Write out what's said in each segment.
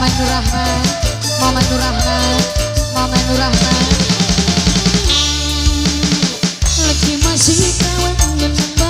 Momenur Rahman Momenur Rahman Momenur Rahman. Lagi masih kawan menembak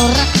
ahorra.